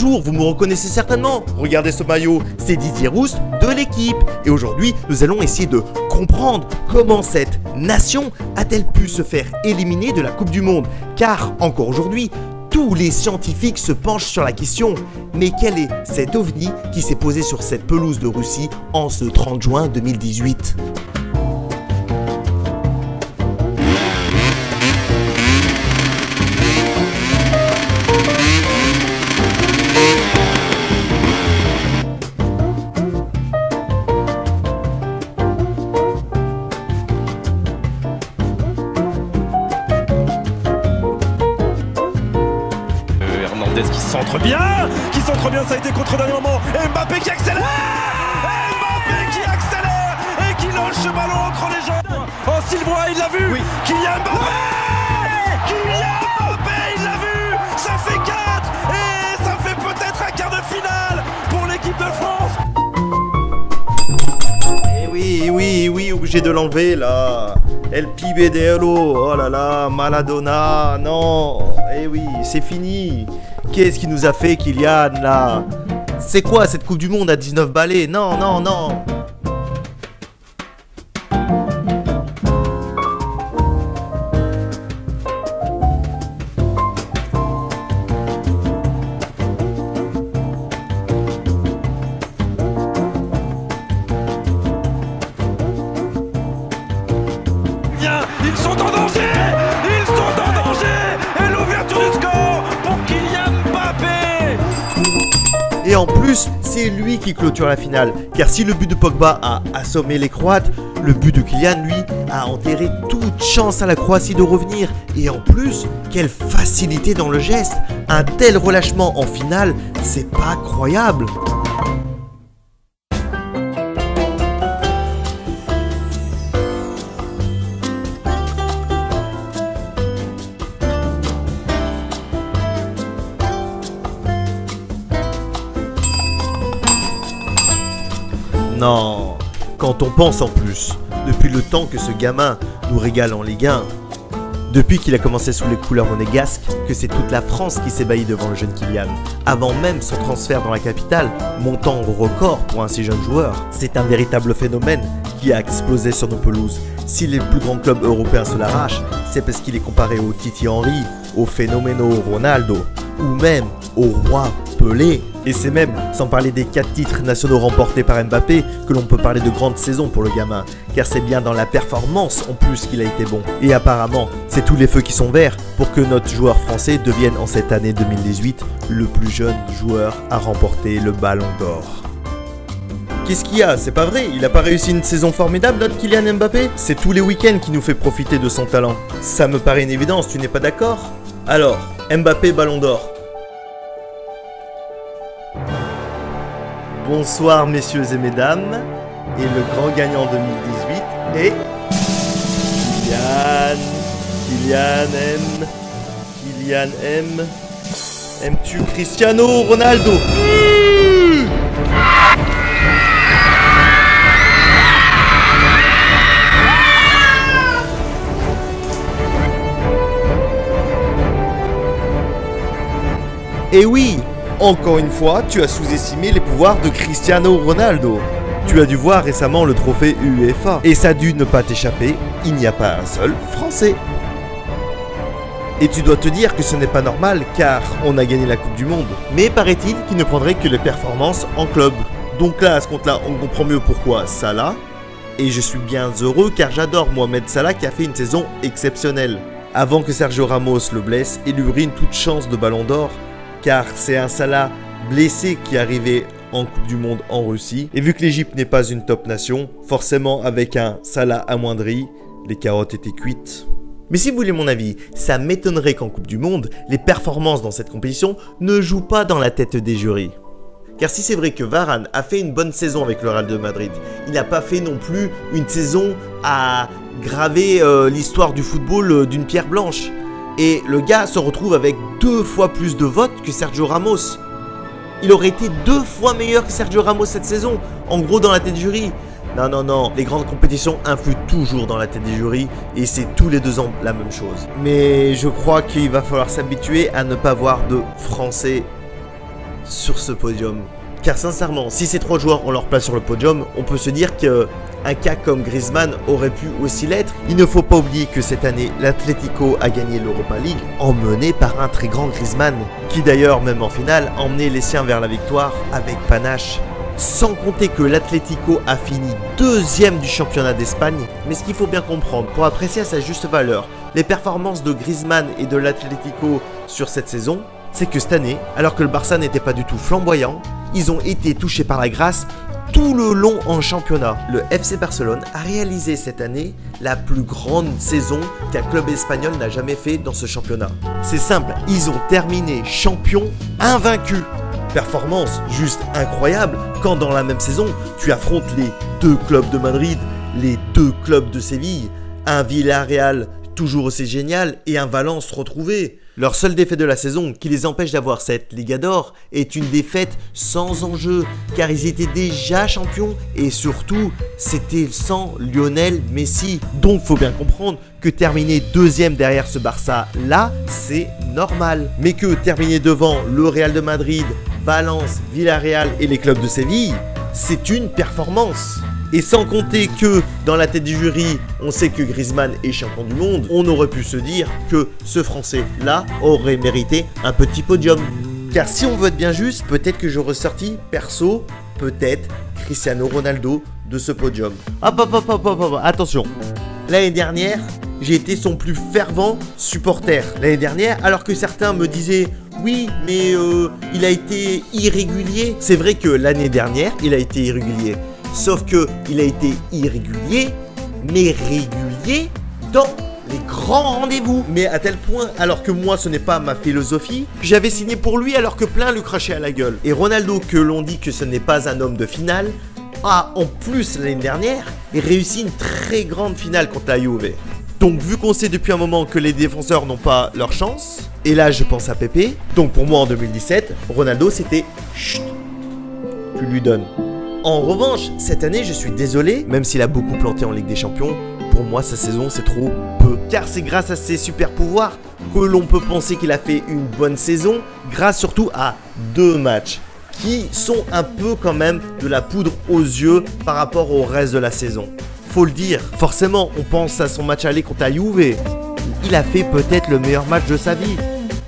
bonjour, vous me reconnaissez certainement. Regardez ce maillot, c'est Didier Rousse de l'équipe. Et aujourd'hui, nous allons essayer de comprendre comment cette nation a-t-elle pu se faire éliminer de la Coupe du Monde. Car encore aujourd'hui, tous les scientifiques se penchent sur la question. Mais quel est cet ovni qui s'est posé sur cette pelouse de Russie en ce 30 juin 2018 Hernandez qui centre bien, qui centre bien, ça a été contre dernier moment. Et Mbappé qui accélère Et Mbappé qui accélère et qui lance ce ballon entre les jambes. Oh Sylvain, il l'a vu Oui. Kylian Mbappé Kylian Mbappé, il l'a vu Ça fait 4 et ça fait peut-être un quart de finale pour l'équipe de France. Eh oui, oui, oui, obligé de l'enlever là. El oh là là, Maladona, non. Eh oui, c'est fini. Qu'est-ce qui nous a fait Kylian là C'est quoi cette Coupe du Monde à 19 balais? Non, non, non. C'est lui qui clôture la finale. Car si le but de Pogba a assommé les Croates, le but de Kylian, lui, a enterré toute chance à la Croatie de revenir. Et en plus, quelle facilité dans le geste Un tel relâchement en finale, c'est pas croyable Non, quand on pense en plus, depuis le temps que ce gamin nous régale en Ligue 1, depuis qu'il a commencé sous les couleurs monégasques, que c'est toute la France qui s'ébahit devant le jeune Kylian, avant même son transfert dans la capitale, montant au record pour un si jeune joueur. C'est un véritable phénomène qui a explosé sur nos pelouses. Si les plus grands clubs européens se l'arrachent, c'est parce qu'il est comparé au Titi Henry, au phénoméno Ronaldo, ou même au roi Pelé. Et c'est même, sans parler des 4 titres nationaux remportés par Mbappé, que l'on peut parler de grande saison pour le gamin, car c'est bien dans la performance en plus qu'il a été bon. Et apparemment, c'est tous les feux qui sont verts pour que notre joueur français devienne en cette année 2018 le plus jeune joueur à remporter le ballon d'or. Qu'est-ce qu'il y a? C'est pas vrai, il a pas réussi une saison formidable notre Kylian Mbappé? C'est tous les week-ends qui nous fait profiter de son talent. Ça me paraît une évidence, tu n'es pas d'accord? Alors, Mbappé ballon d'or. Bonsoir messieurs et mesdames, et le grand gagnant 2018 est Kylian. Kylian M. Kylian M. Aimes-tu Cristiano Ronaldo? Et oui, encore une fois, tu as sous-estimé les pouvoirs de Cristiano Ronaldo. Tu as dû voir récemment le trophée UEFA. Et ça a dû ne pas t'échapper, il n'y a pas un seul Français. Et tu dois te dire que ce n'est pas normal car on a gagné la Coupe du Monde. Mais paraît-il qu'il ne prendrait que les performances en club. Donc là, à ce compte-là, on comprend mieux pourquoi Salah. Et je suis bien heureux car j'adore Mohamed Salah qui a fait une saison exceptionnelle. Avant que Sergio Ramos le blesse et lui ruine toute chance de ballon d'or, car c'est un Salah blessé qui arrivé en Coupe du Monde en Russie. Et vu que l'Égypte n'est pas une top nation, forcément avec un Salah amoindri, les carottes étaient cuites. Mais si vous voulez mon avis, ça m'étonnerait qu'en Coupe du Monde, les performances dans cette compétition ne jouent pas dans la tête des jurys. Car si c'est vrai que Varane a fait une bonne saison avec le Real de Madrid, il n'a pas fait non plus une saison à graver euh, l'histoire du football euh, d'une pierre blanche. Et le gars se retrouve avec deux fois plus de votes que Sergio Ramos. Il aurait été deux fois meilleur que Sergio Ramos cette saison, en gros dans la tête du jury. Non, non, non, les grandes compétitions influent toujours dans la tête des jurys et c'est tous les deux ans la même chose. Mais je crois qu'il va falloir s'habituer à ne pas voir de Français sur ce podium. Car sincèrement, si ces trois joueurs ont leur place sur le podium, on peut se dire que un cas comme Griezmann aurait pu aussi l'être. Il ne faut pas oublier que cette année, l'Atlético a gagné l'Europa League, emmené par un très grand Griezmann, qui d'ailleurs, même en finale, a emmené les siens vers la victoire avec panache. Sans compter que l'Atlético a fini deuxième du championnat d'Espagne. Mais ce qu'il faut bien comprendre, pour apprécier à sa juste valeur les performances de Griezmann et de l'Atlético sur cette saison, c'est que cette année, alors que le Barça n'était pas du tout flamboyant, ils ont été touchés par la grâce tout le long en championnat. Le FC Barcelone a réalisé cette année la plus grande saison qu'un club espagnol n'a jamais fait dans ce championnat. C'est simple, ils ont terminé champion invaincu. Performance juste incroyable quand dans la même saison, tu affrontes les deux clubs de Madrid, les deux clubs de Séville, un Villarreal toujours aussi génial et un Valence retrouvé. Leur seule défaite de la saison qui les empêche d'avoir cette Liga d'Or est une défaite sans enjeu car ils étaient déjà champions et surtout c'était sans Lionel Messi. Donc faut bien comprendre que terminer deuxième derrière ce Barça là c'est normal. Mais que terminer devant le Real de Madrid, Valence, Villarreal et les clubs de Séville, c'est une performance. Et sans compter que dans la tête du jury, on sait que Griezmann est champion du monde, on aurait pu se dire que ce Français-là aurait mérité un petit podium. Car si on veut être bien juste, peut-être que j'aurais sorti perso, peut-être Cristiano Ronaldo de ce podium. Hop hop hop hop hop, hop. attention. L'année dernière, j'ai été son plus fervent supporter. L'année dernière, alors que certains me disaient oui, mais euh, il a été irrégulier. C'est vrai que l'année dernière, il a été irrégulier. Sauf que il a été irrégulier, mais régulier dans les grands rendez-vous. Mais à tel point, alors que moi ce n'est pas ma philosophie, j'avais signé pour lui alors que plein lui crachaient à la gueule. Et Ronaldo, que l'on dit que ce n'est pas un homme de finale, a en plus l'année dernière réussi une très grande finale contre la Juve. Donc vu qu'on sait depuis un moment que les défenseurs n'ont pas leur chance, et là je pense à Pepe, donc pour moi en 2017, Ronaldo c'était chut, tu lui donnes. En revanche, cette année, je suis désolé, même s'il a beaucoup planté en Ligue des Champions, pour moi, sa saison, c'est trop peu. Car c'est grâce à ses super pouvoirs que l'on peut penser qu'il a fait une bonne saison, grâce surtout à deux matchs qui sont un peu quand même de la poudre aux yeux par rapport au reste de la saison. Faut le dire, forcément, on pense à son match aller contre la. Il a fait peut-être le meilleur match de sa vie.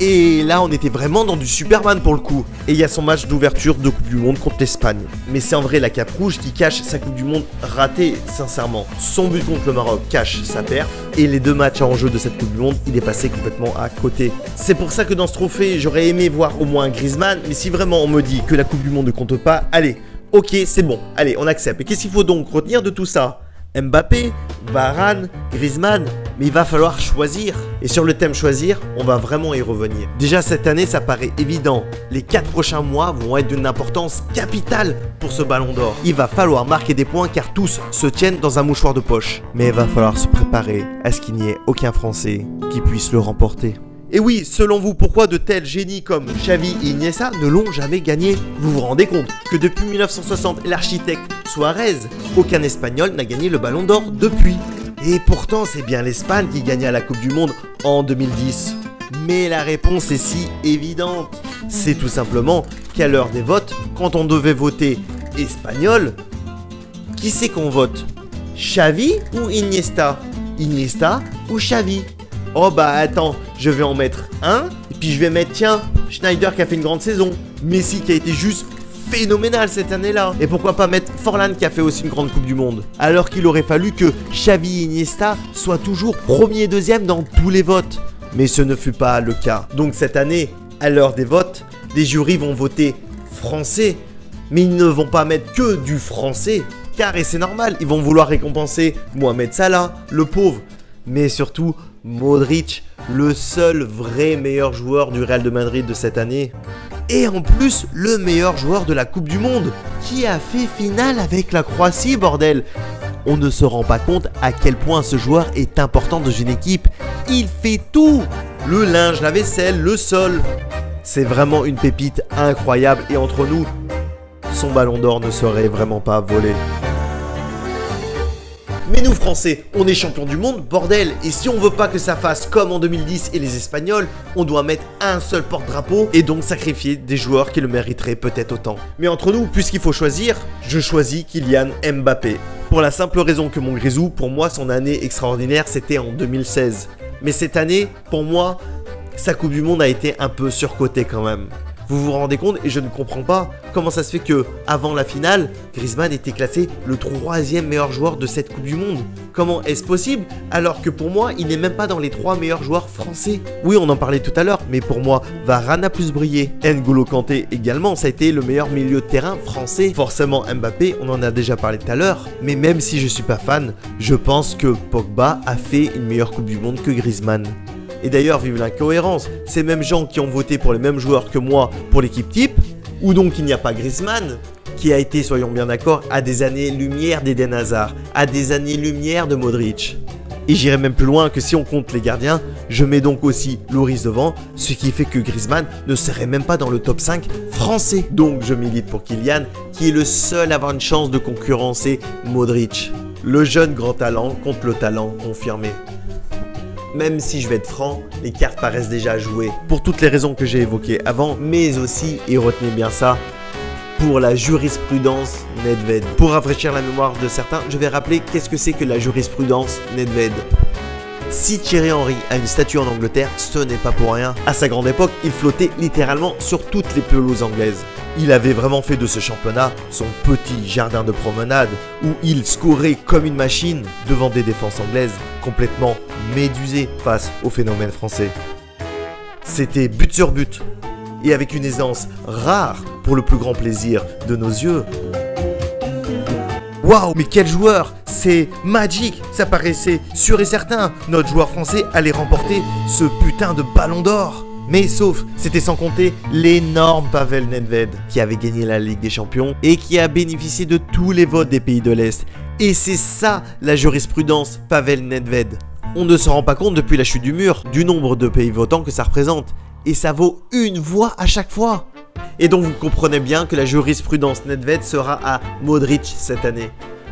Et là, on était vraiment dans du Superman pour le coup. Et il y a son match d'ouverture de Coupe du Monde contre l'Espagne. Mais c'est en vrai la cape rouge qui cache sa Coupe du Monde ratée, sincèrement. Son but contre le Maroc cache sa perte. Et les deux matchs en jeu de cette Coupe du Monde, il est passé complètement à côté. C'est pour ça que dans ce trophée, j'aurais aimé voir au moins Griezmann. Mais si vraiment on me dit que la Coupe du Monde ne compte pas, allez, ok, c'est bon. Allez, on accepte. Et qu'est-ce qu'il faut donc retenir de tout ça? Mbappé, Varane, Griezmann, mais il va falloir choisir. Et sur le thème choisir, on va vraiment y revenir. Déjà cette année, ça paraît évident. Les 4 prochains mois vont être d'une importance capitale pour ce ballon d'or. Il va falloir marquer des points car tous se tiennent dans un mouchoir de poche. Mais il va falloir se préparer à ce qu'il n'y ait aucun Français qui puisse le remporter. Et oui, selon vous, pourquoi de tels génies comme Xavi et Iniesta ne l'ont jamais gagné? Vous vous rendez compte que depuis 1960, l'architecte Suarez, aucun Espagnol n'a gagné le Ballon d'Or depuis. Et pourtant, c'est bien l'Espagne qui gagna la Coupe du Monde en 2010. Mais la réponse est si évidente. C'est tout simplement qu'à l'heure des votes, quand on devait voter espagnol, qui c'est qu'on vote? Xavi ou Iniesta? Iniesta ou Xavi? Oh bah attends, je vais en mettre un, et puis je vais mettre, tiens, Schneider qui a fait une grande saison, Messi qui a été juste phénoménal cette année-là. Et pourquoi pas mettre Forlan qui a fait aussi une grande Coupe du Monde Alors qu'il aurait fallu que Xavi et Iniesta soient toujours premier et deuxième dans tous les votes. Mais ce ne fut pas le cas. Donc cette année, à l'heure des votes, les jurys vont voter français. Mais ils ne vont pas mettre que du français. Car, et c'est normal, ils vont vouloir récompenser Mohamed Salah, le pauvre. Mais surtout, Modric, le seul vrai meilleur joueur du Real de Madrid de cette année. Et en plus, le meilleur joueur de la Coupe du Monde, qui a fait finale avec la Croatie, bordel. On ne se rend pas compte à quel point ce joueur est important dans une équipe. Il fait tout Le linge, la vaisselle, le sol. C'est vraiment une pépite incroyable et entre nous, son ballon d'or ne serait vraiment pas volé. Mais nous Français, on est champion du monde, bordel Et si on veut pas que ça fasse comme en 2010 et les Espagnols, on doit mettre un seul porte-drapeau et donc sacrifier des joueurs qui le mériteraient peut-être autant. Mais entre nous, puisqu'il faut choisir, je choisis Kylian Mbappé. Pour la simple raison que mon Grisou, pour moi, son année extraordinaire, c'était en 2016. Mais cette année, pour moi, sa Coupe du Monde a été un peu surcotée quand même. Vous vous rendez compte et je ne comprends pas comment ça se fait que avant la finale, Griezmann était classé le troisième meilleur joueur de cette Coupe du Monde. Comment est-ce possible alors que pour moi, il n'est même pas dans les trois meilleurs joueurs français? Oui, on en parlait tout à l'heure, mais pour moi, Varane a plus brillé. N'Golo Kanté également, ça a été le meilleur milieu de terrain français. Forcément Mbappé, on en a déjà parlé tout à l'heure, mais même si je suis pas fan, je pense que Pogba a fait une meilleure Coupe du Monde que Griezmann. Et d'ailleurs, vive l'incohérence, ces mêmes gens qui ont voté pour les mêmes joueurs que moi pour l'équipe type, ou donc il n'y a pas Griezmann, qui a été, soyons bien d'accord, à des années-lumière d'Eden Hazard, à des années-lumière de Modric. Et j'irai même plus loin que si on compte les gardiens, je mets donc aussi Loris devant, ce qui fait que Griezmann ne serait même pas dans le top 5 français. Donc je milite pour Kylian, qui est le seul à avoir une chance de concurrencer Modric. Le jeune grand talent contre le talent confirmé. Même si je vais être franc, les cartes paraissent déjà jouées. Pour toutes les raisons que j'ai évoquées avant, mais aussi, et retenez bien ça, pour la jurisprudence Nedved. Pour rafraîchir la mémoire de certains, je vais rappeler qu'est-ce que c'est que la jurisprudence Nedved. Si Thierry Henry a une statue en Angleterre, ce n'est pas pour rien. À sa grande époque, il flottait littéralement sur toutes les pelouses anglaises. Il avait vraiment fait de ce championnat son petit jardin de promenade où il scorait comme une machine devant des défenses anglaises complètement médusées face au phénomène français. C'était but sur but et avec une aisance rare pour le plus grand plaisir de nos yeux. Waouh, mais quel joueur C'est magique Ça paraissait sûr et certain, notre joueur français allait remporter ce putain de ballon d'or mais sauf, c'était sans compter l'énorme Pavel Nedved qui avait gagné la Ligue des Champions et qui a bénéficié de tous les votes des pays de l'Est. Et c'est ça la jurisprudence Pavel Nedved. On ne se rend pas compte depuis la chute du mur du nombre de pays votants que ça représente. Et ça vaut une voix à chaque fois. Et donc vous comprenez bien que la jurisprudence Nedved sera à Modric cette année.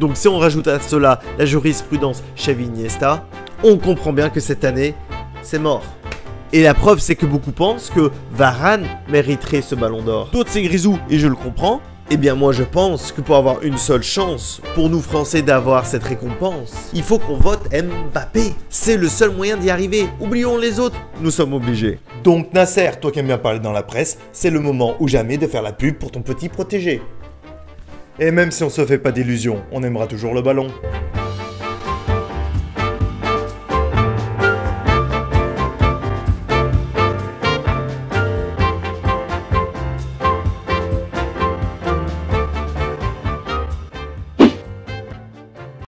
Donc si on rajoute à cela la jurisprudence Xavi Iniesta, on comprend bien que cette année, c'est mort. Et la preuve, c'est que beaucoup pensent que Varane mériterait ce ballon d'or. D'autres, c'est Grisou, et je le comprends. Eh bien moi je pense que pour avoir une seule chance, pour nous Français d'avoir cette récompense, il faut qu'on vote Mbappé. C'est le seul moyen d'y arriver. Oublions les autres, nous sommes obligés. Donc Nasser, toi qui aimes bien parler dans la presse, c'est le moment ou jamais de faire la pub pour ton petit protégé. Et même si on se fait pas d'illusions, on aimera toujours le ballon.